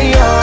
Yeah.